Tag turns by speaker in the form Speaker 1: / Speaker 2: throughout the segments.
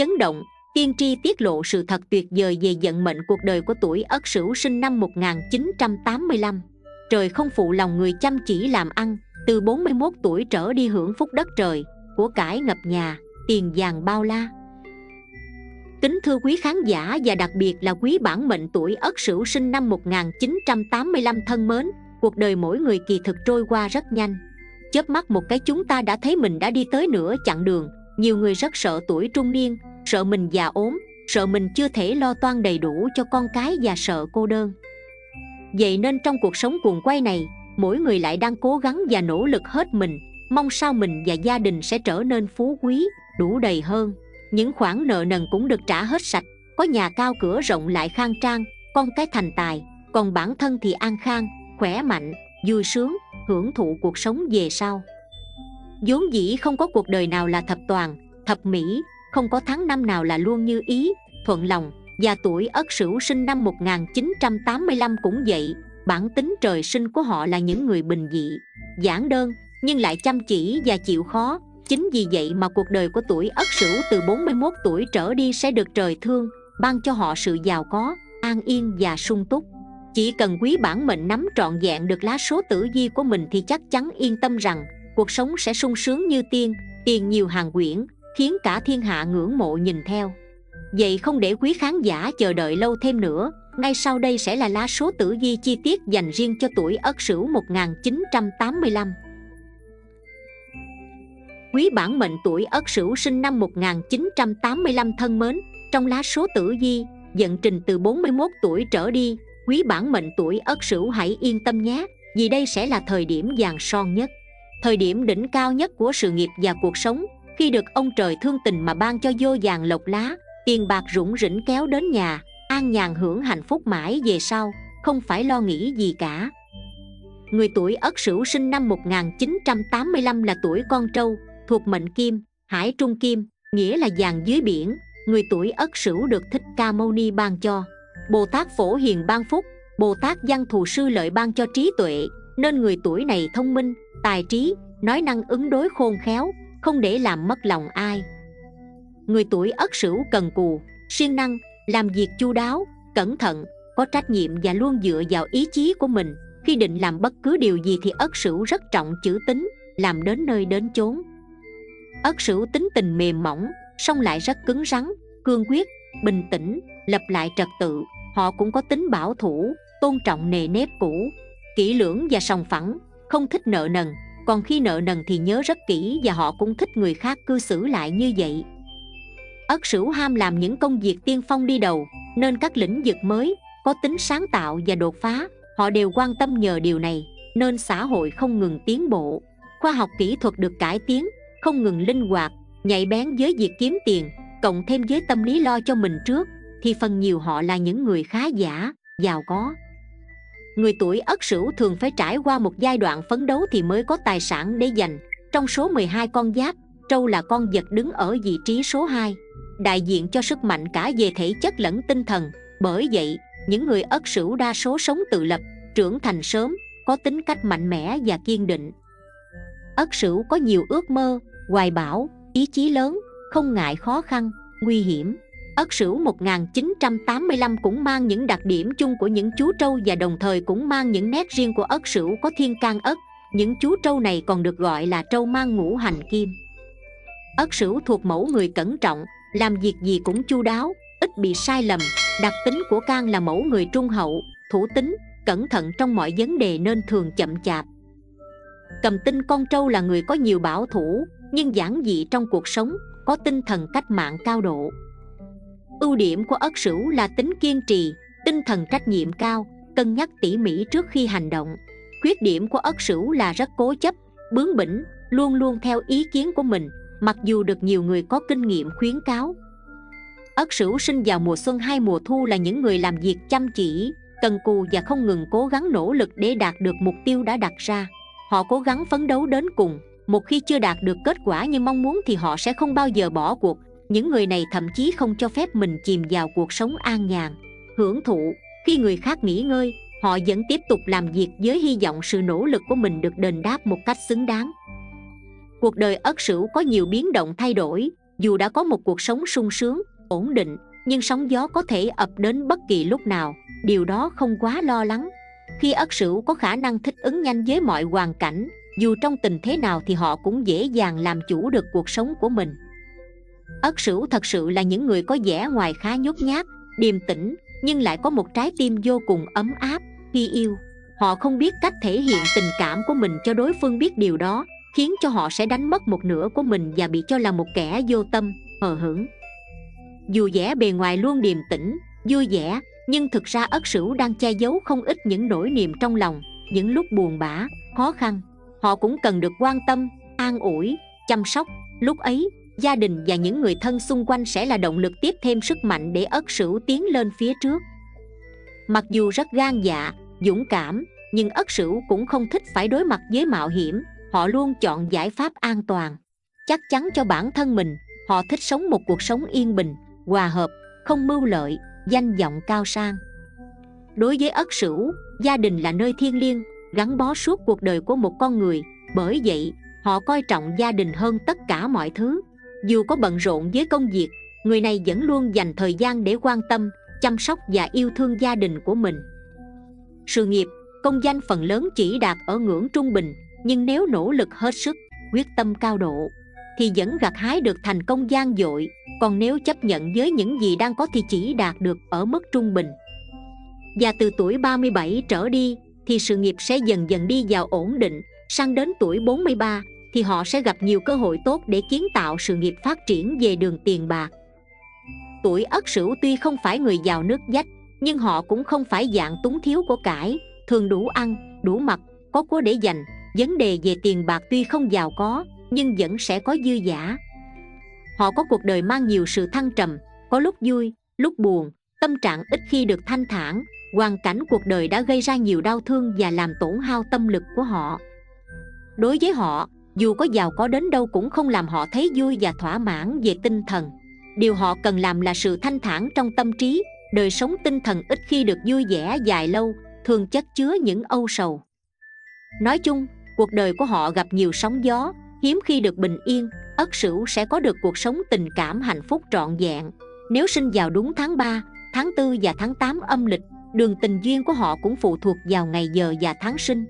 Speaker 1: chấn động tiên tri tiết lộ sự thật tuyệt vời về vận mệnh cuộc đời của tuổi Ất Sửu sinh năm 1985. Trời không phụ lòng người chăm chỉ làm ăn, từ 41 tuổi trở đi hưởng phúc đất trời, của cải ngập nhà, tiền vàng bao la. Kính thưa quý khán giả và đặc biệt là quý bản mệnh tuổi Ất Sửu sinh năm 1985 thân mến, cuộc đời mỗi người kỳ thực trôi qua rất nhanh. Chớp mắt một cái chúng ta đã thấy mình đã đi tới nửa chặng đường, nhiều người rất sợ tuổi trung niên, sợ mình già ốm, sợ mình chưa thể lo toan đầy đủ cho con cái và sợ cô đơn. Vậy nên trong cuộc sống cuồng quay này, mỗi người lại đang cố gắng và nỗ lực hết mình. Mong sao mình và gia đình sẽ trở nên phú quý, đủ đầy hơn. Những khoản nợ nần cũng được trả hết sạch. Có nhà cao cửa rộng lại khang trang, con cái thành tài. Còn bản thân thì an khang, khỏe mạnh, vui sướng, hưởng thụ cuộc sống về sau. Vốn dĩ không có cuộc đời nào là thập toàn, thập mỹ không có tháng năm nào là luôn như ý, thuận lòng, và tuổi ất sửu sinh năm 1985 cũng vậy. Bản tính trời sinh của họ là những người bình dị, giản đơn, nhưng lại chăm chỉ và chịu khó. Chính vì vậy mà cuộc đời của tuổi ất sửu từ 41 tuổi trở đi sẽ được trời thương, ban cho họ sự giàu có, an yên và sung túc. Chỉ cần quý bản mệnh nắm trọn vẹn được lá số tử vi của mình thì chắc chắn yên tâm rằng cuộc sống sẽ sung sướng như tiên, tiền nhiều hàng quyển khiến cả thiên hạ ngưỡng mộ nhìn theo. Vậy không để quý khán giả chờ đợi lâu thêm nữa ngay sau đây sẽ là lá số tử vi chi tiết dành riêng cho tuổi Ất Sửu 1985 Quý bản mệnh tuổi Ất Sửu sinh năm 1985 thân mến Trong lá số tử vi, dẫn trình từ 41 tuổi trở đi Quý bản mệnh tuổi Ất Sửu hãy yên tâm nhé Vì đây sẽ là thời điểm vàng son nhất. Thời điểm đỉnh cao nhất của sự nghiệp và cuộc sống khi được ông trời thương tình mà ban cho vô vàng lộc lá, tiền bạc rủng rỉnh kéo đến nhà, an nhàn hưởng hạnh phúc mãi về sau, không phải lo nghĩ gì cả. Người tuổi ất sửu sinh năm 1985 là tuổi con trâu, thuộc mệnh kim, hải trung kim, nghĩa là vàng dưới biển. Người tuổi ất sửu được thích ca mâu ni ban cho. Bồ tát phổ hiền ban phúc, bồ tát văn thù sư lợi ban cho trí tuệ, nên người tuổi này thông minh, tài trí, nói năng ứng đối khôn khéo không để làm mất lòng ai. Người tuổi ất sửu cần cù, siêng năng, làm việc chu đáo, cẩn thận, có trách nhiệm và luôn dựa vào ý chí của mình. Khi định làm bất cứ điều gì thì ất sửu rất trọng chữ tính, làm đến nơi đến chốn. Ất sửu tính tình mềm mỏng, song lại rất cứng rắn, cương quyết, bình tĩnh, lập lại trật tự. Họ cũng có tính bảo thủ, tôn trọng nề nếp cũ, kỹ lưỡng và sòng phẳng, không thích nợ nần còn khi nợ nần thì nhớ rất kỹ và họ cũng thích người khác cư xử lại như vậy. Ất sửu ham làm những công việc tiên phong đi đầu, nên các lĩnh vực mới, có tính sáng tạo và đột phá, họ đều quan tâm nhờ điều này, nên xã hội không ngừng tiến bộ. Khoa học kỹ thuật được cải tiến, không ngừng linh hoạt, nhạy bén với việc kiếm tiền, cộng thêm với tâm lý lo cho mình trước, thì phần nhiều họ là những người khá giả, giàu có người tuổi ất sửu thường phải trải qua một giai đoạn phấn đấu thì mới có tài sản để dành. Trong số 12 con giáp, trâu là con vật đứng ở vị trí số 2 đại diện cho sức mạnh cả về thể chất lẫn tinh thần. Bởi vậy, những người ất sửu đa số sống tự lập, trưởng thành sớm, có tính cách mạnh mẽ và kiên định. Ất sửu có nhiều ước mơ, hoài bão, ý chí lớn, không ngại khó khăn, nguy hiểm. Ất Sửu 1985 cũng mang những đặc điểm chung của những chú trâu và đồng thời cũng mang những nét riêng của Ất Sửu có thiên can ất. Những chú trâu này còn được gọi là trâu mang ngũ hành kim. Ất Sửu thuộc mẫu người cẩn trọng, làm việc gì cũng chu đáo, ít bị sai lầm. Đặc tính của can là mẫu người trung hậu, thủ tính, cẩn thận trong mọi vấn đề nên thường chậm chạp. Cầm tinh con trâu là người có nhiều bảo thủ, nhưng giản dị trong cuộc sống, có tinh thần cách mạng cao độ ưu điểm của ất sửu là tính kiên trì, tinh thần trách nhiệm cao, cân nhắc tỉ mỉ trước khi hành động. Khuyết điểm của ất sửu là rất cố chấp, bướng bỉnh, luôn luôn theo ý kiến của mình, mặc dù được nhiều người có kinh nghiệm khuyến cáo. Ất sửu sinh vào mùa xuân hay mùa thu là những người làm việc chăm chỉ, cần cù và không ngừng cố gắng nỗ lực để đạt được mục tiêu đã đặt ra. Họ cố gắng phấn đấu đến cùng, một khi chưa đạt được kết quả như mong muốn thì họ sẽ không bao giờ bỏ cuộc những người này thậm chí không cho phép mình chìm vào cuộc sống an nhàn, hưởng thụ. Khi người khác nghỉ ngơi, họ vẫn tiếp tục làm việc với hy vọng sự nỗ lực của mình được đền đáp một cách xứng đáng. Cuộc đời ất sửu có nhiều biến động thay đổi, dù đã có một cuộc sống sung sướng, ổn định, nhưng sóng gió có thể ập đến bất kỳ lúc nào. Điều đó không quá lo lắng. Khi ất sửu có khả năng thích ứng nhanh với mọi hoàn cảnh, dù trong tình thế nào thì họ cũng dễ dàng làm chủ được cuộc sống của mình ất sửu thật sự là những người có vẻ ngoài khá nhút nhát, điềm tĩnh, nhưng lại có một trái tim vô cùng ấm áp, khi yêu. Họ không biết cách thể hiện tình cảm của mình cho đối phương biết điều đó, khiến cho họ sẽ đánh mất một nửa của mình và bị cho là một kẻ vô tâm, hờ hững. Dù vẻ bề ngoài luôn điềm tĩnh, vui vẻ, nhưng thực ra ất sửu đang che giấu không ít những nỗi niềm trong lòng, những lúc buồn bã, khó khăn. Họ cũng cần được quan tâm, an ủi, chăm sóc. Lúc ấy gia đình và những người thân xung quanh sẽ là động lực tiếp thêm sức mạnh để ất sửu tiến lên phía trước. Mặc dù rất gan dạ dũng cảm, nhưng ất sửu cũng không thích phải đối mặt với mạo hiểm, họ luôn chọn giải pháp an toàn. Chắc chắn cho bản thân mình, họ thích sống một cuộc sống yên bình, hòa hợp, không mưu lợi, danh vọng cao sang. Đối với ất sửu, gia đình là nơi thiêng liêng, gắn bó suốt cuộc đời của một con người, bởi vậy, họ coi trọng gia đình hơn tất cả mọi thứ dù có bận rộn với công việc, người này vẫn luôn dành thời gian để quan tâm, chăm sóc và yêu thương gia đình của mình. Sự nghiệp, công danh phần lớn chỉ đạt ở ngưỡng trung bình, nhưng nếu nỗ lực hết sức, quyết tâm cao độ, thì vẫn gặt hái được thành công gian dội, còn nếu chấp nhận với những gì đang có thì chỉ đạt được ở mức trung bình. Và từ tuổi 37 trở đi, thì sự nghiệp sẽ dần dần đi vào ổn định, sang đến tuổi 43 thì họ sẽ gặp nhiều cơ hội tốt để kiến tạo sự nghiệp phát triển về đường tiền bạc. Tuổi ất sửu tuy không phải người giàu nước dách, nhưng họ cũng không phải dạng túng thiếu của cải, thường đủ ăn, đủ mặc, có của để dành. Vấn đề về tiền bạc tuy không giàu có, nhưng vẫn sẽ có dư giả. Họ có cuộc đời mang nhiều sự thăng trầm, có lúc vui, lúc buồn, tâm trạng ít khi được thanh thản. Hoàn cảnh cuộc đời đã gây ra nhiều đau thương và làm tổn hao tâm lực của họ. Đối với họ dù có giàu có đến đâu cũng không làm họ thấy vui và thỏa mãn về tinh thần. Điều họ cần làm là sự thanh thản trong tâm trí đời sống tinh thần ít khi được vui vẻ dài lâu thường chất chứa những âu sầu. Nói chung cuộc đời của họ gặp nhiều sóng gió hiếm khi được bình yên ất sửu sẽ có được cuộc sống tình cảm hạnh phúc trọn vẹn. Nếu sinh vào đúng tháng 3, tháng 4 và tháng 8 âm lịch đường tình duyên của họ cũng phụ thuộc vào ngày giờ và tháng sinh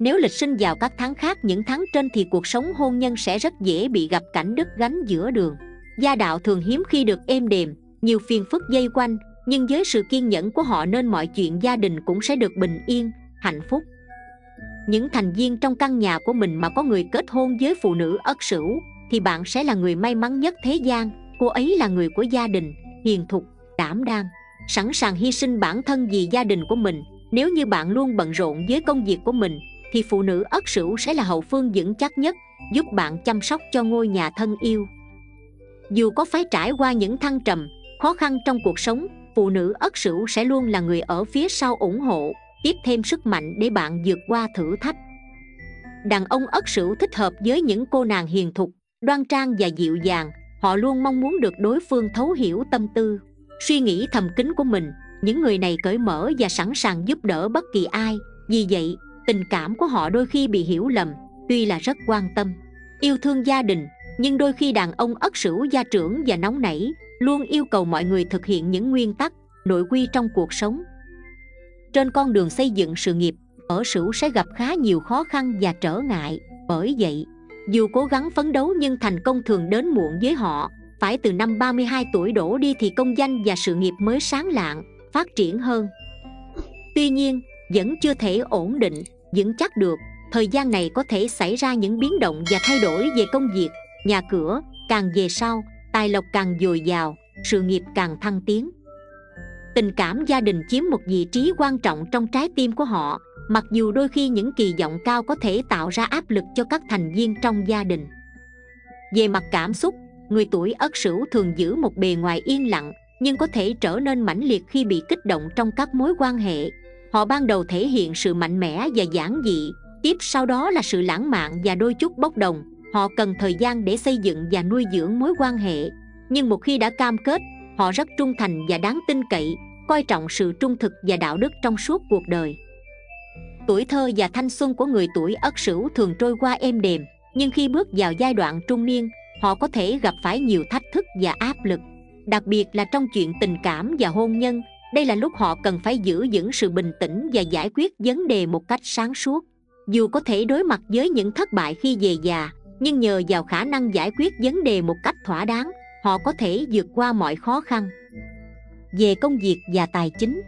Speaker 1: nếu lịch sinh vào các tháng khác, những tháng trên thì cuộc sống hôn nhân sẽ rất dễ bị gặp cảnh đứt gánh giữa đường. Gia đạo thường hiếm khi được êm đềm, nhiều phiền phức dây quanh, nhưng với sự kiên nhẫn của họ nên mọi chuyện gia đình cũng sẽ được bình yên, hạnh phúc. Những thành viên trong căn nhà của mình mà có người kết hôn với phụ nữ ất sửu, thì bạn sẽ là người may mắn nhất thế gian, cô ấy là người của gia đình, hiền thục, đảm đang, sẵn sàng hy sinh bản thân vì gia đình của mình. Nếu như bạn luôn bận rộn với công việc của mình thì phụ nữ ất sửu sẽ là hậu phương vững chắc nhất, giúp bạn chăm sóc cho ngôi nhà thân yêu. Dù có phải trải qua những thăng trầm, khó khăn trong cuộc sống, phụ nữ ất sửu sẽ luôn là người ở phía sau ủng hộ, tiếp thêm sức mạnh để bạn vượt qua thử thách. Đàn ông ất sửu thích hợp với những cô nàng hiền thục, đoan trang và dịu dàng, họ luôn mong muốn được đối phương thấu hiểu tâm tư, suy nghĩ thầm kín của mình. Những người này cởi mở và sẵn sàng giúp đỡ bất kỳ ai, vì vậy tình cảm của họ đôi khi bị hiểu lầm, tuy là rất quan tâm. Yêu thương gia đình, nhưng đôi khi đàn ông ất sửu, gia trưởng và nóng nảy, luôn yêu cầu mọi người thực hiện những nguyên tắc, nội quy trong cuộc sống. Trên con đường xây dựng sự nghiệp, ở sửu sẽ gặp khá nhiều khó khăn và trở ngại. Bởi vậy, dù cố gắng phấn đấu nhưng thành công thường đến muộn với họ. Phải từ năm 32 tuổi đổ đi thì công danh và sự nghiệp mới sáng lạng, phát triển hơn. Tuy nhiên vẫn chưa thể ổn định, vững chắc được. Thời gian này có thể xảy ra những biến động và thay đổi về công việc, nhà cửa, càng về sau, tài lộc càng dồi dào, sự nghiệp càng thăng tiến. Tình cảm gia đình chiếm một vị trí quan trọng trong trái tim của họ, mặc dù đôi khi những kỳ vọng cao có thể tạo ra áp lực cho các thành viên trong gia đình. Về mặt cảm xúc, người tuổi ất sửu thường giữ một bề ngoài yên lặng, nhưng có thể trở nên mãnh liệt khi bị kích động trong các mối quan hệ họ ban đầu thể hiện sự mạnh mẽ và giản dị, tiếp sau đó là sự lãng mạn và đôi chút bốc đồng. Họ cần thời gian để xây dựng và nuôi dưỡng mối quan hệ. Nhưng một khi đã cam kết, họ rất trung thành và đáng tin cậy, coi trọng sự trung thực và đạo đức trong suốt cuộc đời. Tuổi thơ và thanh xuân của người tuổi ất sửu thường trôi qua êm đềm, nhưng khi bước vào giai đoạn trung niên, họ có thể gặp phải nhiều thách thức và áp lực, đặc biệt là trong chuyện tình cảm và hôn nhân đây là lúc họ cần phải giữ vững sự bình tĩnh và giải quyết vấn đề một cách sáng suốt. Dù có thể đối mặt với những thất bại khi về già, nhưng nhờ vào khả năng giải quyết vấn đề một cách thỏa đáng, họ có thể vượt qua mọi khó khăn. Về công việc và tài chính,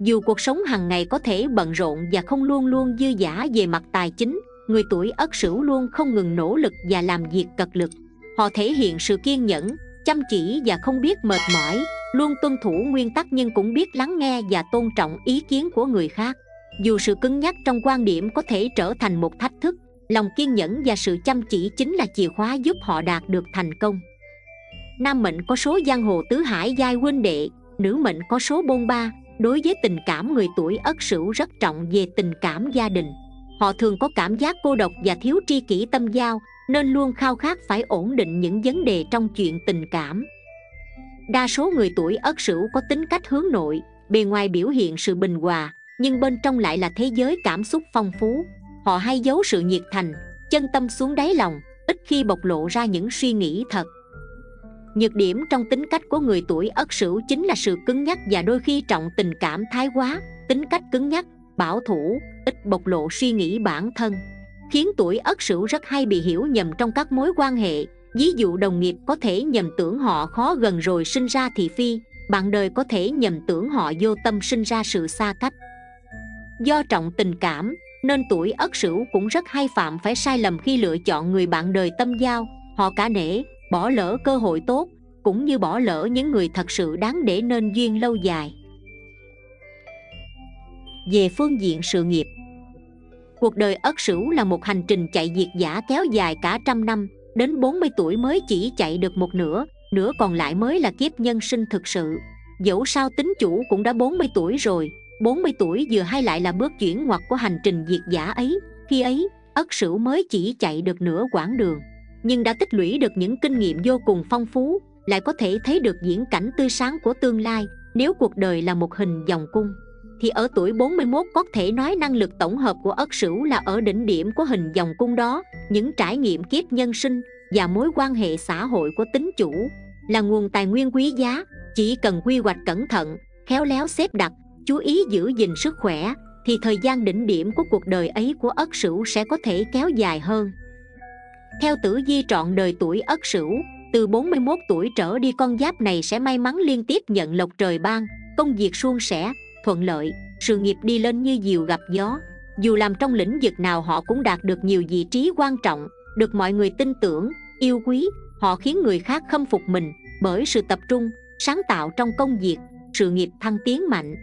Speaker 1: dù cuộc sống hàng ngày có thể bận rộn và không luôn luôn dư giả về mặt tài chính, người tuổi ất sửu luôn không ngừng nỗ lực và làm việc cật lực. Họ thể hiện sự kiên nhẫn chăm chỉ và không biết mệt mỏi, luôn tuân thủ nguyên tắc nhưng cũng biết lắng nghe và tôn trọng ý kiến của người khác. Dù sự cứng nhắc trong quan điểm có thể trở thành một thách thức, lòng kiên nhẫn và sự chăm chỉ chính là chìa khóa giúp họ đạt được thành công. Nam mệnh có số giang hồ tứ hải giai huynh đệ, nữ mệnh có số bôn ba. Đối với tình cảm người tuổi ất sửu rất trọng về tình cảm gia đình. Họ thường có cảm giác cô độc và thiếu tri kỷ tâm giao nên luôn khao khát phải ổn định những vấn đề trong chuyện tình cảm. Đa số người tuổi ất sửu có tính cách hướng nội, bề ngoài biểu hiện sự bình hòa, nhưng bên trong lại là thế giới cảm xúc phong phú. Họ hay giấu sự nhiệt thành, chân tâm xuống đáy lòng, ít khi bộc lộ ra những suy nghĩ thật. Nhược điểm trong tính cách của người tuổi ất sửu chính là sự cứng nhắc và đôi khi trọng tình cảm thái quá, tính cách cứng nhắc, bảo thủ, ít bộc lộ suy nghĩ bản thân khiến tuổi ất sửu rất hay bị hiểu nhầm trong các mối quan hệ. Ví dụ đồng nghiệp có thể nhầm tưởng họ khó gần rồi sinh ra thị phi, bạn đời có thể nhầm tưởng họ vô tâm sinh ra sự xa cách. Do trọng tình cảm, nên tuổi ất sửu cũng rất hay phạm phải sai lầm khi lựa chọn người bạn đời tâm giao. Họ cả nể, bỏ lỡ cơ hội tốt, cũng như bỏ lỡ những người thật sự đáng để nên duyên lâu dài. Về phương diện sự nghiệp cuộc đời ất sửu là một hành trình chạy diệt giả kéo dài cả trăm năm, đến 40 tuổi mới chỉ chạy được một nửa nửa còn lại mới là kiếp nhân sinh thực sự. Dẫu sao tính chủ cũng đã 40 tuổi rồi 40 tuổi vừa hay lại là bước chuyển ngoặt của hành trình diệt giả ấy. Khi ấy, ất sửu mới chỉ chạy được nửa quãng đường, nhưng đã tích lũy được những kinh nghiệm vô cùng phong phú, lại có thể thấy được diễn cảnh tươi sáng của tương lai, nếu cuộc đời là một hình vòng cung thì ở tuổi 41 có thể nói năng lực tổng hợp của ất sửu là ở đỉnh điểm của hình dòng cung đó, những trải nghiệm kiếp nhân sinh và mối quan hệ xã hội của tính chủ là nguồn tài nguyên quý giá, chỉ cần quy hoạch cẩn thận, khéo léo xếp đặt, chú ý giữ gìn sức khỏe thì thời gian đỉnh điểm của cuộc đời ấy của ất sửu sẽ có thể kéo dài hơn. Theo tử di trọn đời tuổi ất sửu, từ 41 tuổi trở đi con giáp này sẽ may mắn liên tiếp nhận lộc trời ban, công việc suôn sẻ thuận lợi, sự nghiệp đi lên như diều gặp gió. Dù làm trong lĩnh vực nào họ cũng đạt được nhiều vị trí quan trọng, được mọi người tin tưởng, yêu quý, họ khiến người khác khâm phục mình bởi sự tập trung, sáng tạo trong công việc, sự nghiệp thăng tiến mạnh.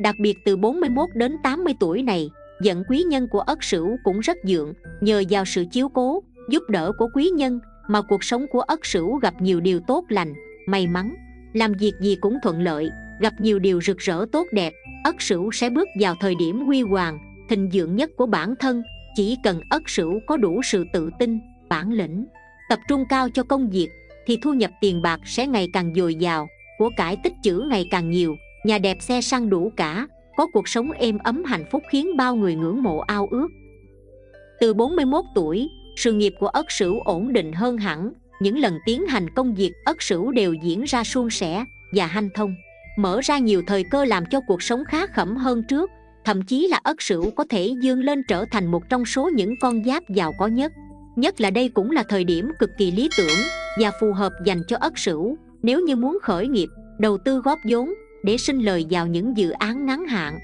Speaker 1: Đặc biệt từ 41 đến 80 tuổi này vận quý nhân của ất sửu cũng rất dượng, nhờ vào sự chiếu cố, giúp đỡ của quý nhân mà cuộc sống của ất sửu gặp nhiều điều tốt lành, may mắn, làm việc gì cũng thuận lợi gặp nhiều điều rực rỡ tốt đẹp, ất sửu sẽ bước vào thời điểm huy hoàng, thịnh vượng nhất của bản thân. Chỉ cần ất sửu có đủ sự tự tin, bản lĩnh, tập trung cao cho công việc, thì thu nhập tiền bạc sẽ ngày càng dồi dào, của cải tích chữ ngày càng nhiều, nhà đẹp xe sang đủ cả, có cuộc sống êm ấm hạnh phúc khiến bao người ngưỡng mộ ao ước. Từ 41 tuổi, sự nghiệp của ất sửu ổn định hơn hẳn, những lần tiến hành công việc ất sửu đều diễn ra suôn sẻ và hanh thông mở ra nhiều thời cơ làm cho cuộc sống khá khẩm hơn trước, thậm chí là ất sửu có thể dương lên trở thành một trong số những con giáp giàu có nhất. Nhất là đây cũng là thời điểm cực kỳ lý tưởng và phù hợp dành cho ất sửu. Nếu như muốn khởi nghiệp, đầu tư góp vốn để sinh lời vào những dự án ngắn hạn.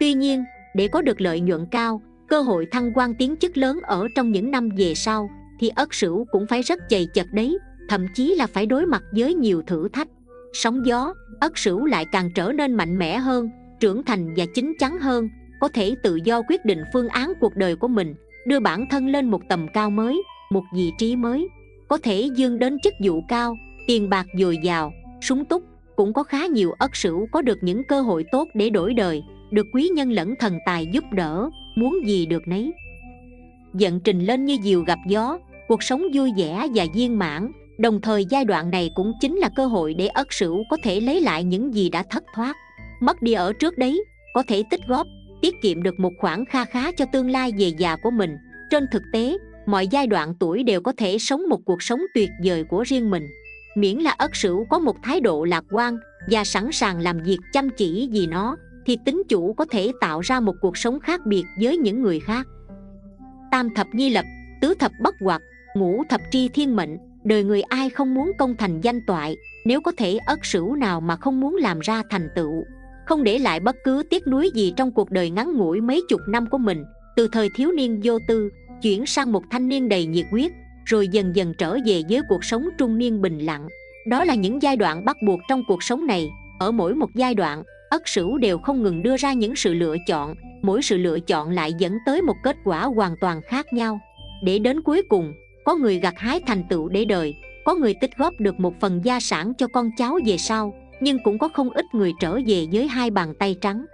Speaker 1: Tuy nhiên, để có được lợi nhuận cao, cơ hội thăng quan tiến chức lớn ở trong những năm về sau thì ất sửu cũng phải rất chầy chật đấy, thậm chí là phải đối mặt với nhiều thử thách sóng gió, ất sửu lại càng trở nên mạnh mẽ hơn, trưởng thành và chín chắn hơn, có thể tự do quyết định phương án cuộc đời của mình, đưa bản thân lên một tầm cao mới, một vị trí mới, có thể dương đến chức vụ cao, tiền bạc dồi dào, súng túc, cũng có khá nhiều ất sửu có được những cơ hội tốt để đổi đời, được quý nhân lẫn thần tài giúp đỡ, muốn gì được nấy. Dận trình lên như diều gặp gió, cuộc sống vui vẻ và viên mãn đồng thời giai đoạn này cũng chính là cơ hội để ất sửu có thể lấy lại những gì đã thất thoát. Mất đi ở trước đấy, có thể tích góp, tiết kiệm được một khoản kha khá cho tương lai về già của mình. Trên thực tế, mọi giai đoạn tuổi đều có thể sống một cuộc sống tuyệt vời của riêng mình. Miễn là ất sửu có một thái độ lạc quan và sẵn sàng làm việc chăm chỉ vì nó, thì tính chủ có thể tạo ra một cuộc sống khác biệt với những người khác. Tam thập nhi lập, tứ thập bất hoạt, ngũ thập tri thiên mệnh đời người ai không muốn công thành danh toại, nếu có thể ất sửu nào mà không muốn làm ra thành tựu. Không để lại bất cứ tiếc nuối gì trong cuộc đời ngắn ngủi mấy chục năm của mình. Từ thời thiếu niên vô tư, chuyển sang một thanh niên đầy nhiệt huyết, rồi dần dần trở về với cuộc sống trung niên bình lặng. Đó là những giai đoạn bắt buộc trong cuộc sống này. Ở mỗi một giai đoạn, ất sửu đều không ngừng đưa ra những sự lựa chọn. Mỗi sự lựa chọn lại dẫn tới một kết quả hoàn toàn khác nhau. Để đến cuối cùng có người gặt hái thành tựu để đời có người tích góp được một phần gia sản cho con cháu về sau nhưng cũng có không ít người trở về với hai bàn tay trắng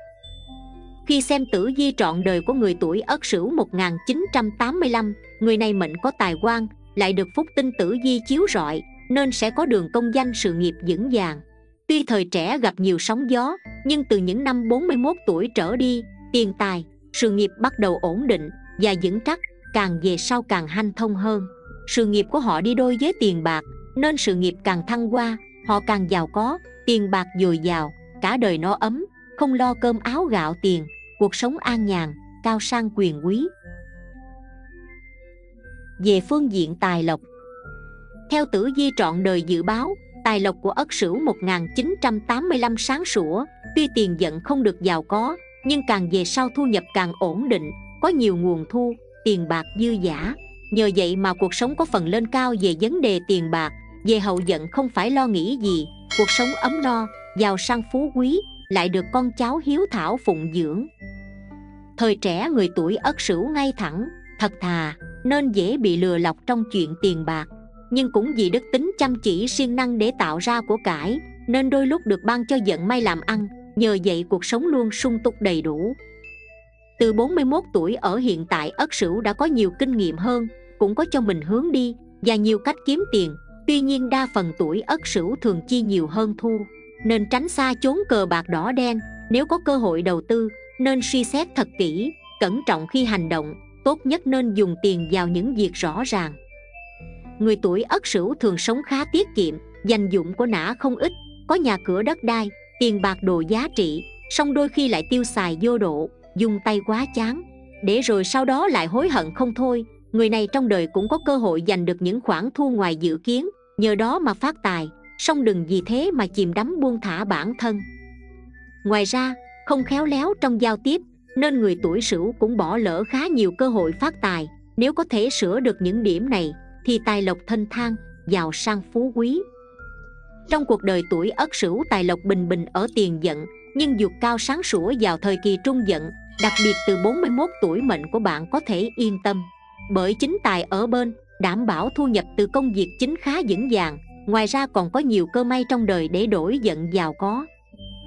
Speaker 1: khi xem tử di trọn đời của người tuổi Ất Sửu 1985, người này mệnh có tài quan, lại được phúc tinh tử di chiếu rọi, nên sẽ có đường công danh sự nghiệp vững vàng. Tuy thời trẻ gặp nhiều sóng gió, nhưng từ những năm 41 tuổi trở đi, tiền tài, sự nghiệp bắt đầu ổn định và vững chắc, càng về sau càng hanh thông hơn. Sự nghiệp của họ đi đôi với tiền bạc, nên sự nghiệp càng thăng hoa, họ càng giàu có, tiền bạc dồi dào, cả đời no ấm, không lo cơm áo gạo tiền, cuộc sống an nhàn cao sang quyền quý. Về phương diện tài lộc theo tử di trọn đời dự báo tài lộc của ất sửu 1985 sáng sủa tuy tiền giận không được giàu có nhưng càng về sau thu nhập càng ổn định có nhiều nguồn thu tiền bạc dư giả nhờ vậy mà cuộc sống có phần lên cao về vấn đề tiền bạc, về hậu giận không phải lo nghĩ gì, cuộc sống ấm no, giàu sang phú quý, lại được con cháu hiếu thảo phụng dưỡng. Thời trẻ người tuổi ất sửu ngay thẳng, thật thà, nên dễ bị lừa lọc trong chuyện tiền bạc. Nhưng cũng vì đức tính chăm chỉ siêng năng để tạo ra của cải, nên đôi lúc được ban cho giận may làm ăn, nhờ vậy cuộc sống luôn sung túc đầy đủ từ 41 tuổi ở hiện tại ất sửu đã có nhiều kinh nghiệm hơn, cũng có cho mình hướng đi và nhiều cách kiếm tiền. Tuy nhiên đa phần tuổi ất sửu thường chi nhiều hơn thu, nên tránh xa chốn cờ bạc đỏ đen. Nếu có cơ hội đầu tư, nên suy xét thật kỹ, cẩn trọng khi hành động, tốt nhất nên dùng tiền vào những việc rõ ràng. Người tuổi ất sửu thường sống khá tiết kiệm, dành dụng của nã không ít. Có nhà cửa đất đai, tiền bạc đồ giá trị, song đôi khi lại tiêu xài vô độ dung tay quá chán. Để rồi sau đó lại hối hận không thôi. Người này trong đời cũng có cơ hội giành được những khoản thu ngoài dự kiến. Nhờ đó mà phát tài. Song đừng vì thế mà chìm đắm buông thả bản thân. Ngoài ra, không khéo léo trong giao tiếp, nên người tuổi sửu cũng bỏ lỡ khá nhiều cơ hội phát tài. Nếu có thể sửa được những điểm này, thì tài lộc thanh thang, giàu sang phú quý. Trong cuộc đời tuổi ất sửu, tài lộc bình bình ở tiền giận, nhưng dục cao sáng sủa vào thời kỳ trung giận đặc biệt từ 41 tuổi, mệnh của bạn có thể yên tâm. Bởi chính tài ở bên, đảm bảo thu nhập từ công việc chính khá vững vàng. Ngoài ra còn có nhiều cơ may trong đời để đổi giận giàu có.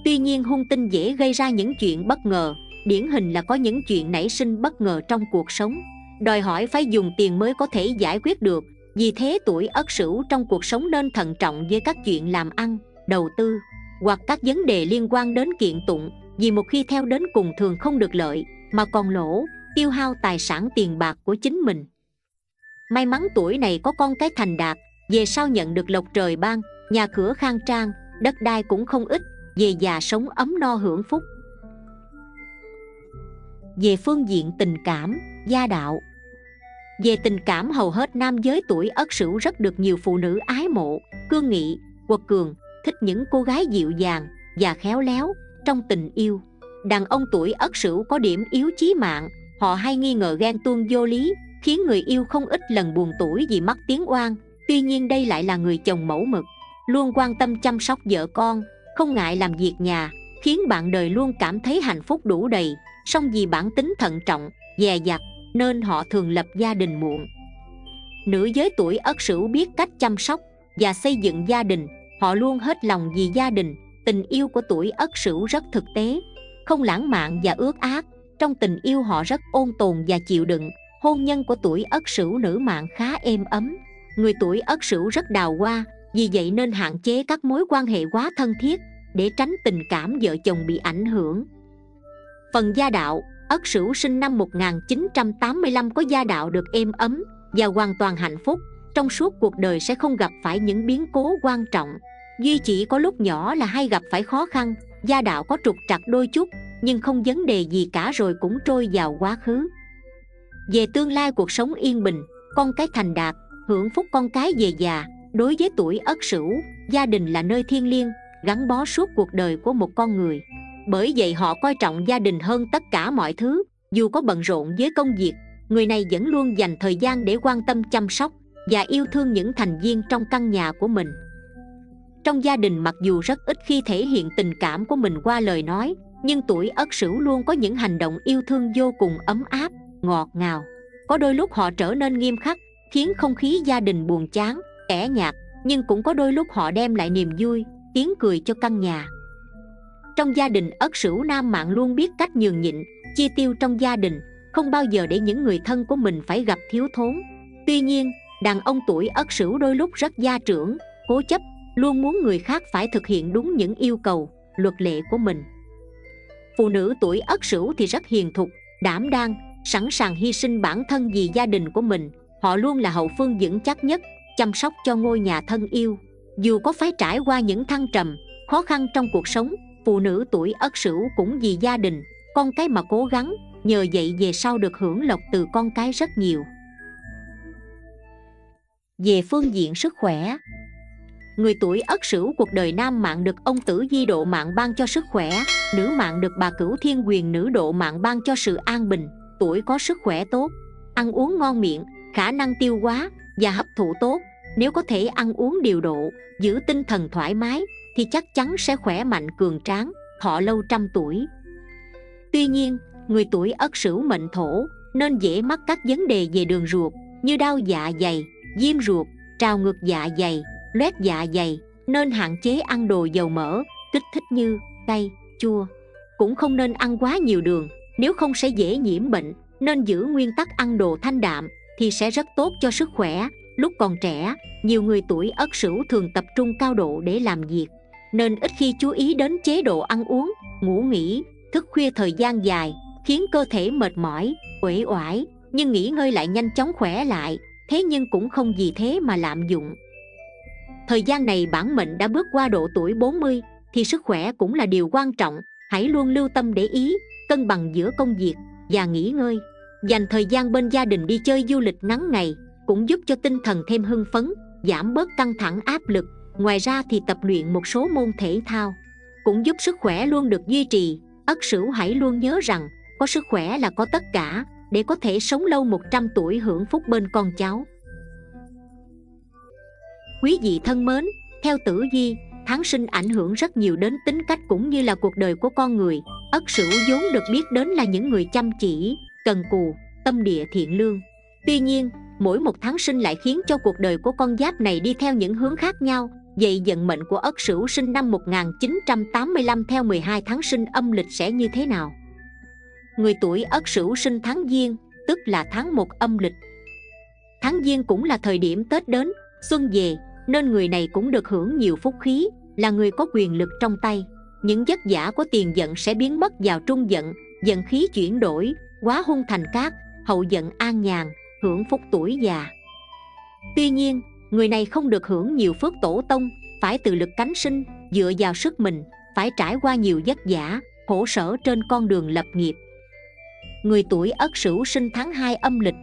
Speaker 1: Tuy nhiên hung tinh dễ gây ra những chuyện bất ngờ. Điển hình là có những chuyện nảy sinh bất ngờ trong cuộc sống. Đòi hỏi phải dùng tiền mới có thể giải quyết được. Vì thế tuổi ất sửu trong cuộc sống nên thận trọng với các chuyện làm ăn, đầu tư, hoặc các vấn đề liên quan đến kiện tụng vì một khi theo đến cùng thường không được lợi, mà còn lỗ, tiêu hao tài sản tiền bạc của chính mình. May mắn tuổi này có con cái thành đạt, về sau nhận được lộc trời ban, nhà cửa khang trang, đất đai cũng không ít, về già sống ấm no hưởng phúc. Về phương diện tình cảm, gia đạo. Về tình cảm hầu hết nam giới tuổi ất sửu rất được nhiều phụ nữ ái mộ, cương nghị, quật cường, thích những cô gái dịu dàng và khéo léo trong tình yêu. Đàn ông tuổi ất sửu có điểm yếu chí mạng, họ hay nghi ngờ ghen tuông vô lý, khiến người yêu không ít lần buồn tuổi vì mắc tiếng oan. Tuy nhiên đây lại là người chồng mẫu mực, luôn quan tâm chăm sóc vợ con, không ngại làm việc nhà, khiến bạn đời luôn cảm thấy hạnh phúc đủ đầy. Song vì bản tính thận trọng, dè dặt, nên họ thường lập gia đình muộn. Nữ giới tuổi ất sửu biết cách chăm sóc và xây dựng gia đình, họ luôn hết lòng vì gia đình tình yêu của tuổi ất sửu rất thực tế. Không lãng mạn và ước ác, trong tình yêu họ rất ôn tồn và chịu đựng. Hôn nhân của tuổi ất sửu nữ mạng khá êm ấm. Người tuổi ất sửu rất đào hoa, vì vậy nên hạn chế các mối quan hệ quá thân thiết để tránh tình cảm vợ chồng bị ảnh hưởng. Phần gia đạo, ất sửu sinh năm 1985 có gia đạo được êm ấm và hoàn toàn hạnh phúc, trong suốt cuộc đời sẽ không gặp phải những biến cố quan trọng duy chỉ có lúc nhỏ là hay gặp phải khó khăn, gia đạo có trục trặc đôi chút, nhưng không vấn đề gì cả rồi cũng trôi vào quá khứ. Về tương lai cuộc sống yên bình, con cái thành đạt, hưởng phúc con cái về già, đối với tuổi ất sửu, gia đình là nơi thiêng liêng, gắn bó suốt cuộc đời của một con người. Bởi vậy họ coi trọng gia đình hơn tất cả mọi thứ, dù có bận rộn với công việc, người này vẫn luôn dành thời gian để quan tâm chăm sóc và yêu thương những thành viên trong căn nhà của mình trong gia đình mặc dù rất ít khi thể hiện tình cảm của mình qua lời nói, nhưng tuổi ất sửu luôn có những hành động yêu thương vô cùng ấm áp, ngọt ngào. Có đôi lúc họ trở nên nghiêm khắc, khiến không khí gia đình buồn chán, kẻ nhạt, nhưng cũng có đôi lúc họ đem lại niềm vui, tiếng cười cho căn nhà. Trong gia đình ất sửu nam mạng luôn biết cách nhường nhịn, chi tiêu trong gia đình, không bao giờ để những người thân của mình phải gặp thiếu thốn. Tuy nhiên, đàn ông tuổi ất sửu đôi lúc rất gia trưởng, cố chấp luôn muốn người khác phải thực hiện đúng những yêu cầu, luật lệ của mình. Phụ nữ tuổi ất sửu thì rất hiền thục, đảm đang, sẵn sàng hy sinh bản thân vì gia đình của mình. Họ luôn là hậu phương vững chắc nhất, chăm sóc cho ngôi nhà thân yêu. Dù có phải trải qua những thăng trầm, khó khăn trong cuộc sống, phụ nữ tuổi ất sửu cũng vì gia đình, con cái mà cố gắng, nhờ vậy về sau được hưởng lộc từ con cái rất nhiều. Về phương diện sức khỏe người tuổi ất sửu cuộc đời nam mạng được ông tử di độ mạng ban cho sức khỏe, nữ mạng được bà cửu thiên quyền nữ độ mạng ban cho sự an bình, tuổi có sức khỏe tốt, ăn uống ngon miệng, khả năng tiêu hóa và hấp thụ tốt. Nếu có thể ăn uống điều độ, giữ tinh thần thoải mái thì chắc chắn sẽ khỏe mạnh cường tráng, thọ lâu trăm tuổi. Tuy nhiên, người tuổi ất sửu mệnh thổ nên dễ mắc các vấn đề về đường ruột như đau dạ dày, viêm ruột, trào ngược dạ dày loét dạ dày, nên hạn chế ăn đồ dầu mỡ, kích thích như cay chua. Cũng không nên ăn quá nhiều đường, nếu không sẽ dễ nhiễm bệnh, nên giữ nguyên tắc ăn đồ thanh đạm thì sẽ rất tốt cho sức khỏe. Lúc còn trẻ, nhiều người tuổi ất sửu thường tập trung cao độ để làm việc, nên ít khi chú ý đến chế độ ăn uống, ngủ nghỉ, thức khuya thời gian dài, khiến cơ thể mệt mỏi, uể oải. Nhưng nghỉ ngơi lại nhanh chóng khỏe lại, thế nhưng cũng không vì thế mà lạm dụng thời gian này bản mệnh đã bước qua độ tuổi 40 thì sức khỏe cũng là điều quan trọng. Hãy luôn lưu tâm để ý, cân bằng giữa công việc và nghỉ ngơi. Dành thời gian bên gia đình đi chơi du lịch ngắn ngày cũng giúp cho tinh thần thêm hưng phấn, giảm bớt căng thẳng áp lực. Ngoài ra thì tập luyện một số môn thể thao cũng giúp sức khỏe luôn được duy trì. Ất sửu hãy luôn nhớ rằng, có sức khỏe là có tất cả, để có thể sống lâu 100 tuổi hưởng phúc bên con cháu quý vị thân mến theo tử di tháng sinh ảnh hưởng rất nhiều đến tính cách cũng như là cuộc đời của con người ất sửu vốn được biết đến là những người chăm chỉ cần cù tâm địa thiện lương tuy nhiên mỗi một tháng sinh lại khiến cho cuộc đời của con giáp này đi theo những hướng khác nhau Vậy vận mệnh của Ất Sửu sinh năm 1985 theo 12 tháng sinh âm lịch sẽ như thế nào? Người tuổi Ất Sửu sinh tháng Giêng, tức là tháng 1 âm lịch. Tháng Giêng cũng là thời điểm Tết đến, xuân về, nên người này cũng được hưởng nhiều phúc khí, là người có quyền lực trong tay. Những giấc giả của tiền giận sẽ biến mất vào trung giận, giận khí chuyển đổi, quá hung thành cát, hậu giận an nhàn, hưởng phúc tuổi già. Tuy nhiên, người này không được hưởng nhiều phước tổ tông phải tự lực cánh sinh dựa vào sức mình phải trải qua nhiều vất vả khổ sở trên con đường lập nghiệp người tuổi ất sửu sinh tháng 2 âm lịch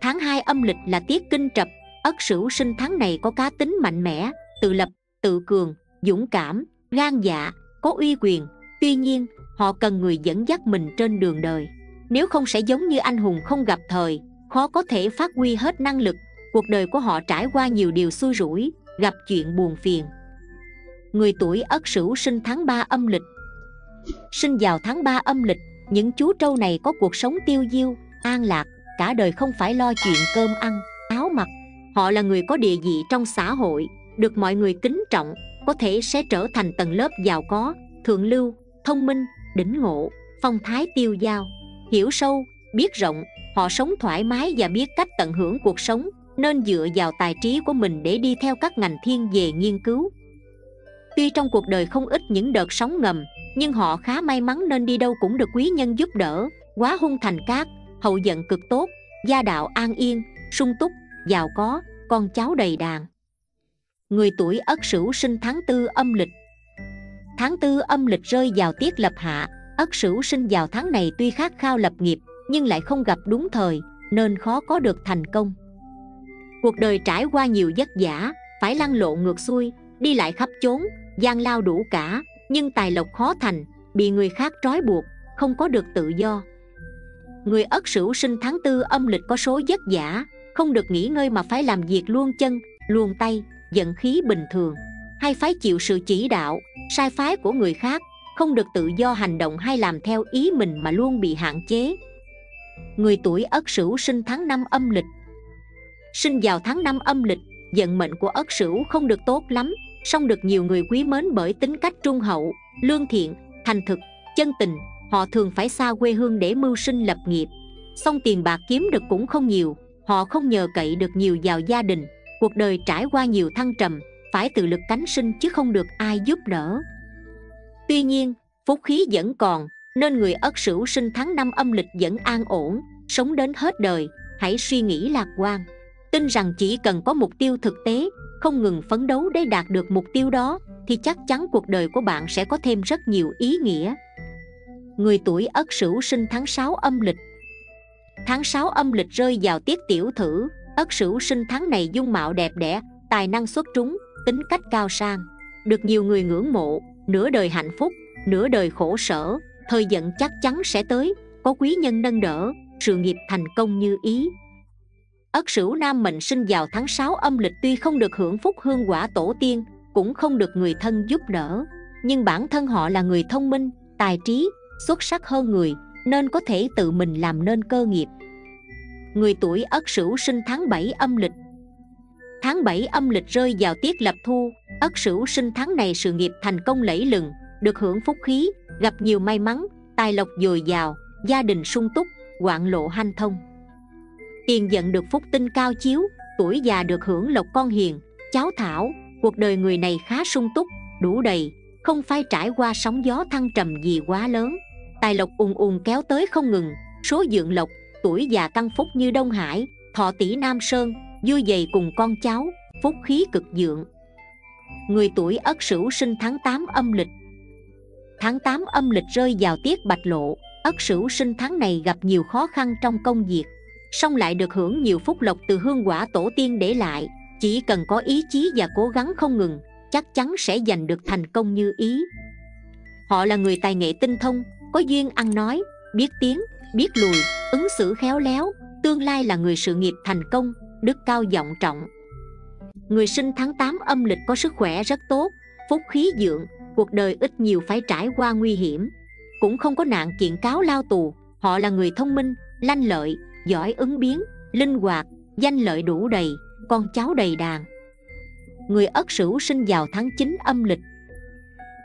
Speaker 1: tháng 2 âm lịch là tiết kinh trập ất sửu sinh tháng này có cá tính mạnh mẽ, tự lập, tự cường, dũng cảm, gan dạ có uy quyền. Tuy nhiên, họ cần người dẫn dắt mình trên đường đời. Nếu không sẽ giống như anh hùng không gặp thời, khó có thể phát huy hết năng lực. Cuộc đời của họ trải qua nhiều điều xui rủi, gặp chuyện buồn phiền. Người tuổi ất sửu sinh tháng 3 âm lịch. Sinh vào tháng 3 âm lịch, những chú trâu này có cuộc sống tiêu diêu, an lạc, cả đời không phải lo chuyện cơm ăn họ là người có địa vị trong xã hội, được mọi người kính trọng, có thể sẽ trở thành tầng lớp giàu có, thượng lưu, thông minh, đỉnh ngộ, phong thái tiêu dao hiểu sâu, biết rộng, họ sống thoải mái và biết cách tận hưởng cuộc sống, nên dựa vào tài trí của mình để đi theo các ngành thiên về nghiên cứu. Tuy trong cuộc đời không ít những đợt sóng ngầm, nhưng họ khá may mắn nên đi đâu cũng được quý nhân giúp đỡ, quá hung thành cát hậu giận cực tốt, gia đạo an yên, sung túc giàu có, con cháu đầy đàn. Người tuổi ất sửu sinh tháng tư âm lịch. Tháng tư âm lịch rơi vào tiết lập hạ. Ất sửu sinh vào tháng này tuy khát khao lập nghiệp, nhưng lại không gặp đúng thời, nên khó có được thành công. Cuộc đời trải qua nhiều vất vả, phải lăn lộn ngược xuôi, đi lại khắp chốn, gian lao đủ cả, nhưng tài lộc khó thành, bị người khác trói buộc, không có được tự do. Người ất sửu sinh tháng tư âm lịch có số vất vả không được nghỉ ngơi mà phải làm việc luôn chân luôn tay giận khí bình thường. Hay phải chịu sự chỉ đạo, sai phái của người khác, không được tự do hành động hay làm theo ý mình mà luôn bị hạn chế. Người tuổi ất sửu sinh tháng năm âm lịch. Sinh vào tháng năm âm lịch, vận mệnh của ất sửu không được tốt lắm, song được nhiều người quý mến bởi tính cách trung hậu, lương thiện, thành thực, chân tình, họ thường phải xa quê hương để mưu sinh lập nghiệp. Song tiền bạc kiếm được cũng không nhiều họ không nhờ cậy được nhiều vào gia đình, cuộc đời trải qua nhiều thăng trầm, phải tự lực cánh sinh chứ không được ai giúp đỡ. Tuy nhiên, phúc khí vẫn còn, nên người ất sửu sinh tháng năm âm lịch vẫn an ổn, sống đến hết đời, hãy suy nghĩ lạc quan. Tin rằng chỉ cần có mục tiêu thực tế, không ngừng phấn đấu để đạt được mục tiêu đó, thì chắc chắn cuộc đời của bạn sẽ có thêm rất nhiều ý nghĩa. Người tuổi ất sửu sinh tháng 6 âm lịch tháng 6 âm lịch rơi vào tiết tiểu thử, ất sửu sinh tháng này dung mạo đẹp đẽ, tài năng xuất trúng tính cách cao sang, được nhiều người ngưỡng mộ, nửa đời hạnh phúc, nửa đời khổ sở, thời giận chắc chắn sẽ tới, có quý nhân nâng đỡ, sự nghiệp thành công như ý. Ất sửu nam mệnh sinh vào tháng 6 âm lịch tuy không được hưởng phúc hương quả tổ tiên, cũng không được người thân giúp đỡ, nhưng bản thân họ là người thông minh, tài trí, xuất sắc hơn người nên có thể tự mình làm nên cơ nghiệp. Người tuổi ất sửu sinh tháng 7 âm lịch. Tháng 7 âm lịch rơi vào tiết lập thu, ất sửu sinh tháng này sự nghiệp thành công lẫy lừng, được hưởng phúc khí, gặp nhiều may mắn, tài lộc dồi dào, gia đình sung túc, hoạn lộ hanh thông. Tiền giận được phúc tinh cao chiếu, tuổi già được hưởng lộc con hiền cháu thảo, cuộc đời người này khá sung túc, đủ đầy, không phải trải qua sóng gió thăng trầm gì quá lớn tài lộc ùn ùn kéo tới không ngừng, số dượng lộc, tuổi già tăng phúc như đông hải, thọ tỷ nam sơn, vui dày cùng con cháu, phúc khí cực dượng. Người tuổi ất sửu sinh tháng 8 âm lịch. Tháng 8 âm lịch rơi vào tiết bạch lộ, ất sửu sinh tháng này gặp nhiều khó khăn trong công việc, song lại được hưởng nhiều phúc lộc từ hương quả tổ tiên để lại, chỉ cần có ý chí và cố gắng không ngừng, chắc chắn sẽ giành được thành công như ý. Họ là người tài nghệ tinh thông có duyên ăn nói, biết tiếng, biết lùi, ứng xử khéo léo, tương lai là người sự nghiệp thành công, đức cao vọng trọng. Người sinh tháng 8 âm lịch có sức khỏe rất tốt, phúc khí dượng cuộc đời ít nhiều phải trải qua nguy hiểm. Cũng không có nạn kiện cáo lao tù, họ là người thông minh, lanh lợi, giỏi ứng biến, linh hoạt, danh lợi đủ đầy, con cháu đầy đàn. Người ất sửu sinh vào tháng 9 âm lịch.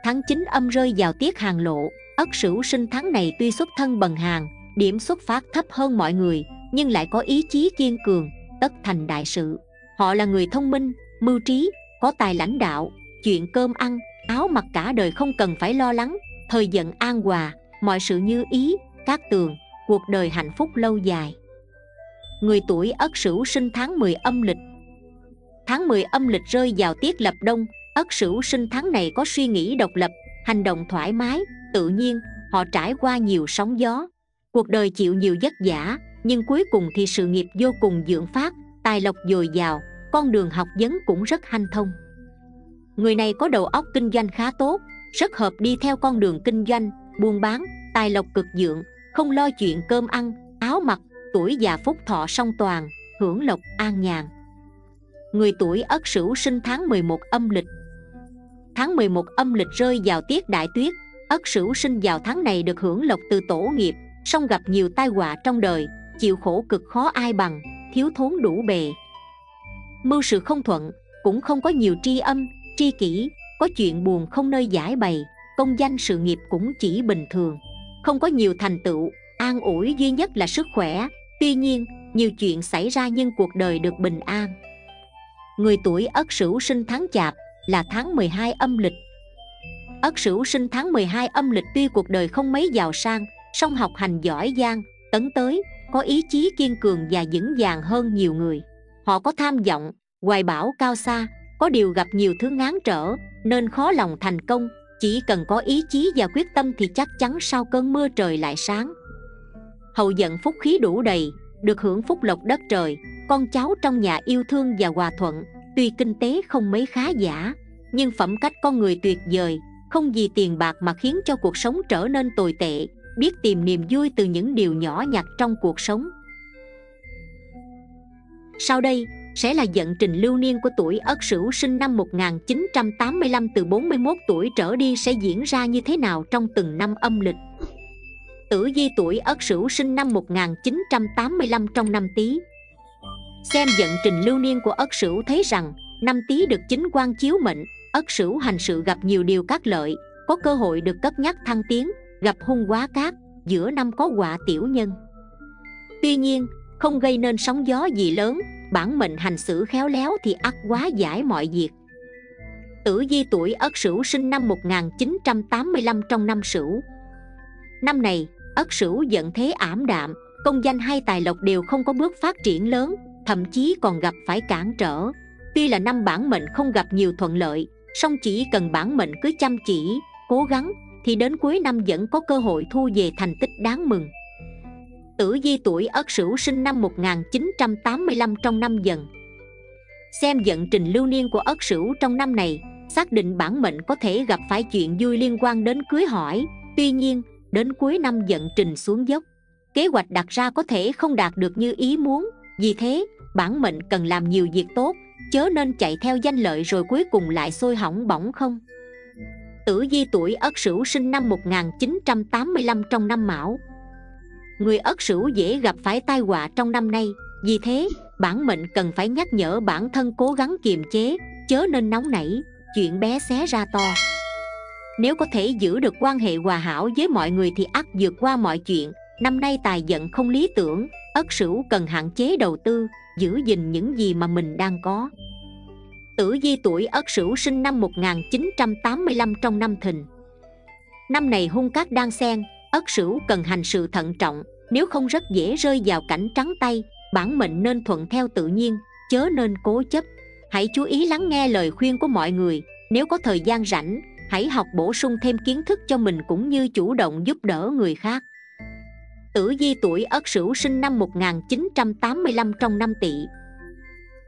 Speaker 1: Tháng 9 âm rơi vào tiết hàng lộ ất sửu sinh tháng này tuy xuất thân bần hàng điểm xuất phát thấp hơn mọi người, nhưng lại có ý chí kiên cường, tất thành đại sự. Họ là người thông minh, mưu trí, có tài lãnh đạo, chuyện cơm ăn, áo mặc cả đời không cần phải lo lắng, thời giận an hòa, mọi sự như ý, các tường, cuộc đời hạnh phúc lâu dài. Người tuổi ất sửu sinh tháng 10 âm lịch. Tháng 10 âm lịch rơi vào tiết lập đông, ất sửu sinh tháng này có suy nghĩ độc lập, hành động thoải mái tự nhiên, họ trải qua nhiều sóng gió. Cuộc đời chịu nhiều vất vả, nhưng cuối cùng thì sự nghiệp vô cùng dưỡng phát, tài lộc dồi dào, con đường học vấn cũng rất hanh thông. Người này có đầu óc kinh doanh khá tốt, rất hợp đi theo con đường kinh doanh, buôn bán, tài lộc cực dượng không lo chuyện cơm ăn, áo mặc, tuổi già phúc thọ song toàn, hưởng lộc an nhàn. Người tuổi ất sửu sinh tháng 11 âm lịch. Tháng 11 âm lịch rơi vào tiết đại tuyết ất sửu sinh vào tháng này được hưởng lộc từ tổ nghiệp, song gặp nhiều tai họa trong đời, chịu khổ cực khó ai bằng, thiếu thốn đủ bề. Mưu sự không thuận, cũng không có nhiều tri âm, tri kỷ, có chuyện buồn không nơi giải bày, công danh sự nghiệp cũng chỉ bình thường. Không có nhiều thành tựu, an ủi duy nhất là sức khỏe, tuy nhiên, nhiều chuyện xảy ra nhưng cuộc đời được bình an. Người tuổi ất sửu sinh tháng chạp là tháng 12 âm lịch ất sửu sinh tháng 12 âm lịch tuy cuộc đời không mấy giàu sang, song học hành giỏi giang, tấn tới, có ý chí kiên cường và vững vàng hơn nhiều người. Họ có tham vọng, hoài bão cao xa, có điều gặp nhiều thứ ngán trở, nên khó lòng thành công, chỉ cần có ý chí và quyết tâm thì chắc chắn sau cơn mưa trời lại sáng. Hậu dận phúc khí đủ đầy, được hưởng phúc lộc đất trời, con cháu trong nhà yêu thương và hòa thuận, tuy kinh tế không mấy khá giả, nhưng phẩm cách con người tuyệt vời không vì tiền bạc mà khiến cho cuộc sống trở nên tồi tệ biết tìm niềm vui từ những điều nhỏ nhặt trong cuộc sống sau đây sẽ là vận trình lưu niên của tuổi Ất Sửu sinh năm 1985 từ 41 tuổi trở đi sẽ diễn ra như thế nào trong từng năm âm lịch. Tử vi tuổi Ất Sửu sinh năm 1985 trong năm Tý. Xem vận trình lưu niên của Ất Sửu thấy rằng năm Tý được chính quan chiếu mệnh, Ất Sửu hành sự gặp nhiều điều các lợi, có cơ hội được cất nhắc thăng tiến, gặp hung quá cát, giữa năm có quả tiểu nhân. Tuy nhiên, không gây nên sóng gió gì lớn, bản mệnh hành xử khéo léo thì ắt quá giải mọi việc. Tử di tuổi Ất Sửu sinh năm 1985 trong năm Sửu. Năm này, Ất Sửu giận thế ảm đạm Công danh hay tài lộc đều không có bước phát triển lớn Thậm chí còn gặp phải cản trở. Tuy là năm bản mệnh không gặp nhiều thuận lợi song chỉ cần bản mệnh cứ chăm chỉ, cố gắng Thì đến cuối năm vẫn có cơ hội thu về thành tích đáng mừng. Tử di tuổi Ất Sửu sinh năm 1985 trong năm dần. Xem vận trình lưu niên của Ất Sửu trong năm này Xác định bản mệnh có thể gặp phải chuyện vui liên quan đến cưới hỏi Tuy nhiên, đến cuối năm vận trình xuống dốc Kế hoạch đặt ra có thể không đạt được như ý muốn Vì thế, bản mệnh cần làm nhiều việc tốt Chớ nên chạy theo danh lợi rồi cuối cùng lại sôi hỏng bỏng không? Tử di tuổi Ất Sửu sinh năm 1985 trong năm Mão. Người ất sửu dễ gặp phải tai họa trong năm nay, vì thế, bản mệnh cần phải nhắc nhở bản thân cố gắng kiềm chế, chớ nên nóng nảy, chuyện bé xé ra to. Nếu có thể giữ được quan hệ hòa hảo với mọi người thì ắt vượt qua mọi chuyện. Năm nay tài vận không lý tưởng, ất sửu cần hạn chế đầu tư giữ gìn những gì mà mình đang có. Tử di tuổi ất sửu sinh năm 1985 trong năm thìn. Năm này hung cát đang xen ất sửu cần hành sự thận trọng, nếu không rất dễ rơi vào cảnh trắng tay, bản mệnh nên thuận theo tự nhiên, chớ nên cố chấp. Hãy chú ý lắng nghe lời khuyên của mọi người, nếu có thời gian rảnh, hãy học bổ sung thêm kiến thức cho mình cũng như chủ động giúp đỡ người khác. Tử di tuổi Ất Sửu sinh năm 1985 trong năm Tỵ.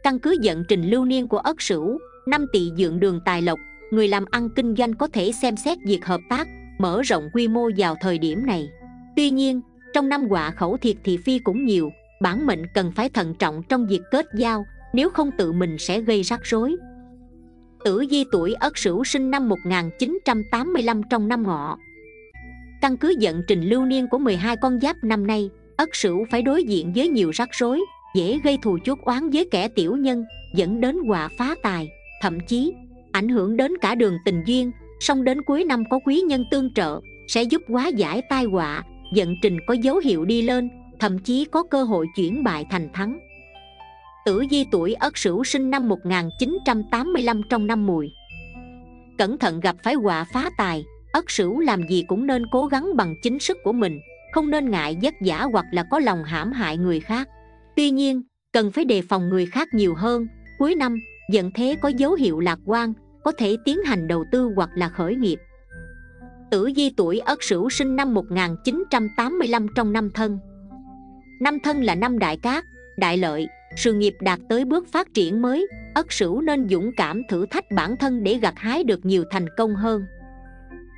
Speaker 1: Căn cứ vận trình lưu niên của Ất Sửu, năm Tỵ dượng đường tài lộc, người làm ăn kinh doanh có thể xem xét việc hợp tác, mở rộng quy mô vào thời điểm này. Tuy nhiên trong năm quả khẩu thiệt thì phi cũng nhiều bản mệnh cần phải thận trọng trong việc kết giao nếu không tự mình sẽ gây rắc rối. Tử di tuổi ất sửu sinh năm 1985 trong năm ngọ căn cứ vận trình lưu niên của 12 con giáp năm nay, ất sửu phải đối diện với nhiều rắc rối, dễ gây thù chuốc oán với kẻ tiểu nhân, dẫn đến họa phá tài, thậm chí ảnh hưởng đến cả đường tình duyên. Song đến cuối năm có quý nhân tương trợ, sẽ giúp hóa giải tai họa vận trình có dấu hiệu đi lên, thậm chí có cơ hội chuyển bại thành thắng. Tử di tuổi ất sửu sinh năm 1985 trong năm mùi. Cẩn thận gặp phải họa phá tài ất sửu làm gì cũng nên cố gắng bằng chính sức của mình không nên ngại vất vả hoặc là có lòng hãm hại người khác. Tuy nhiên cần phải đề phòng người khác nhiều hơn. Cuối năm vận thế có dấu hiệu lạc quan có thể tiến hành đầu tư hoặc là khởi nghiệp. Tử di tuổi Ất Sửu sinh năm 1985 trong năm thân. Năm thân là năm đại cát, đại lợi, sự nghiệp đạt tới bước phát triển mới. Ất Sửu nên dũng cảm thử thách bản thân để gặt hái được nhiều thành công hơn.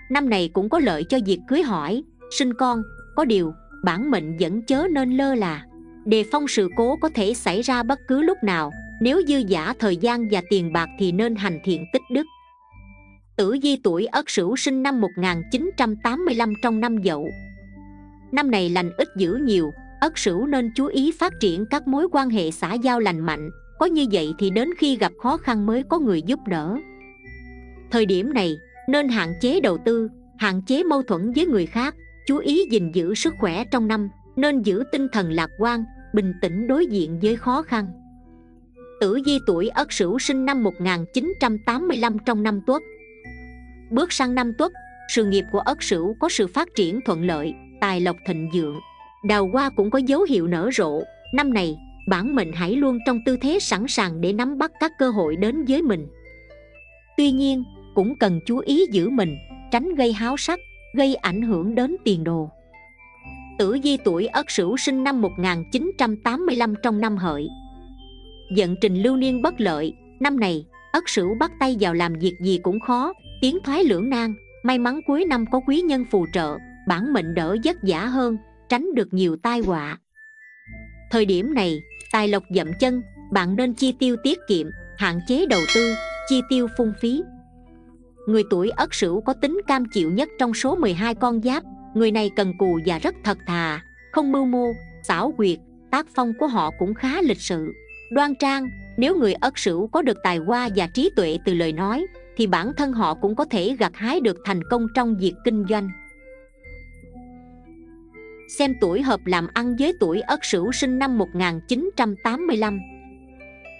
Speaker 1: Năm này cũng có lợi cho việc cưới hỏi, sinh con Có điều, bản mệnh vẫn chớ nên lơ là. Đề phong sự cố có thể xảy ra bất cứ lúc nào. Nếu dư giả thời gian và tiền bạc thì nên hành thiện tích đức. Tử di tuổi Ất Sửu sinh năm 1985 trong năm Dậu. Năm này lành ít dữ nhiều. Ất Sửu nên chú ý phát triển các mối quan hệ xã giao lành mạnh. Có như vậy thì đến khi gặp khó khăn mới có người giúp đỡ. Thời điểm này nên hạn chế đầu tư Hạn chế mâu thuẫn với người khác Chú ý gìn giữ sức khỏe trong năm Nên giữ tinh thần lạc quan Bình tĩnh đối diện với khó khăn Tử di tuổi Ất Sửu sinh năm 1985 trong năm Tuất. Bước sang năm Tuất, sự nghiệp của Ất Sửu có sự phát triển thuận lợi, tài lộc thịnh vượng. đào hoa cũng có dấu hiệu nở rộ năm này bản mệnh hãy luôn trong tư thế sẵn sàng để nắm bắt các cơ hội đến với mình tuy nhiên cũng cần chú ý giữ mình, tránh gây háo sắc, gây ảnh hưởng đến tiền đồ. Tử Di tuổi Ất Sửu sinh năm 1985 trong năm hợi. Dận trình lưu niên bất lợi, Năm này, Ất Sửu bắt tay vào làm việc gì cũng khó, Tiến thoái lưỡng nan, May mắn cuối năm có quý nhân phù trợ, Bản mệnh đỡ vất vả hơn, Tránh được nhiều tai họa. Thời điểm này, Tài lộc dậm chân, Bạn nên chi tiêu tiết kiệm, Hạn chế đầu tư, Chi tiêu phung phí. Người tuổi Ất Sửu có tính cam chịu nhất trong số 12 con giáp. Người này cần cù và rất thật thà Không mưu mô, xảo quyệt Tác phong của họ cũng khá lịch sự. Đoan trang, nếu người Ất Sửu có được tài hoa và trí tuệ từ lời nói Thì bản thân họ cũng có thể gặt hái được thành công trong việc kinh doanh. Xem tuổi hợp làm ăn với tuổi Ất Sửu sinh năm 1985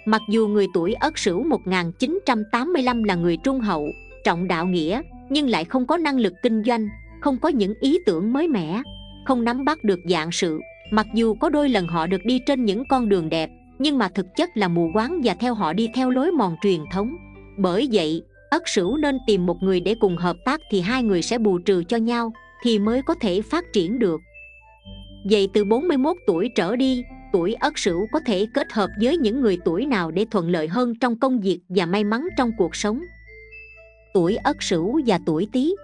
Speaker 1: Mặc dù người tuổi Ất Sửu 1985 là người trung hậu, trọng đạo nghĩa, Nhưng lại không có năng lực kinh doanh, không có những ý tưởng mới mẻ, không nắm bắt được dạng sự. Mặc dù có đôi lần họ được đi trên những con đường đẹp, nhưng mà thực chất là mù quáng và theo họ đi theo lối mòn truyền thống. Bởi vậy, ất sửu nên tìm một người để cùng hợp tác thì hai người sẽ bù trừ cho nhau, thì mới có thể phát triển được. Vậy từ 41 tuổi trở đi, tuổi ất sửu có thể kết hợp với những người tuổi nào để thuận lợi hơn trong công việc và may mắn trong cuộc sống? Tuổi ất sửu và tuổi tý.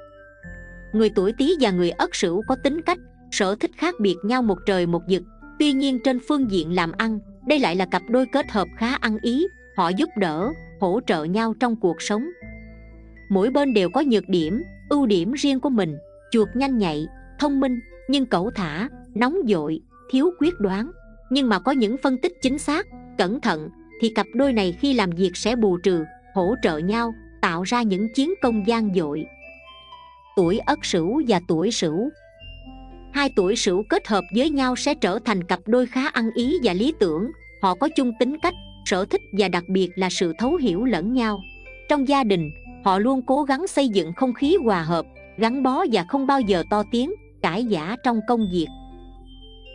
Speaker 1: Người tuổi tý và người ất sửu có tính cách, sở thích khác biệt nhau một trời một vực. Tuy nhiên trên phương diện làm ăn, đây lại là cặp đôi kết hợp khá ăn ý, họ giúp đỡ, hỗ trợ nhau trong cuộc sống. Mỗi bên đều có nhược điểm, ưu điểm riêng của mình, chuột nhanh nhạy, thông minh, nhưng cẩu thả, nóng dội, thiếu quyết đoán. Nhưng mà có những phân tích chính xác, cẩn thận, thì cặp đôi này khi làm việc sẽ bù trừ, hỗ trợ nhau tạo ra những chiến công gian dội. Tuổi ất sửu và tuổi sửu. Hai tuổi sửu kết hợp với nhau sẽ trở thành cặp đôi khá ăn ý và lý tưởng. Họ có chung tính cách, sở thích và đặc biệt là sự thấu hiểu lẫn nhau. Trong gia đình, họ luôn cố gắng xây dựng không khí hòa hợp, gắn bó và không bao giờ to tiếng, cãi giả trong công việc.